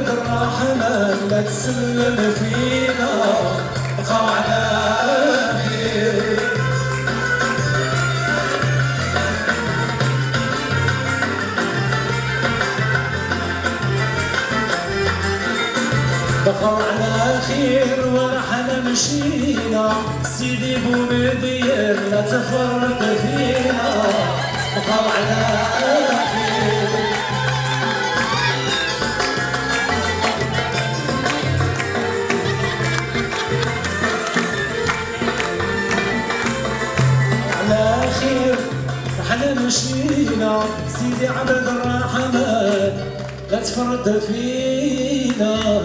الرحمن لا تسلم فينا. بقاو على خير بقاو على خير ورحنا مشينا. سيدي بومدير لا تفرق فينا. على خير إحنا مشينا سيدي عبد الرحمن لا تفرد فينا.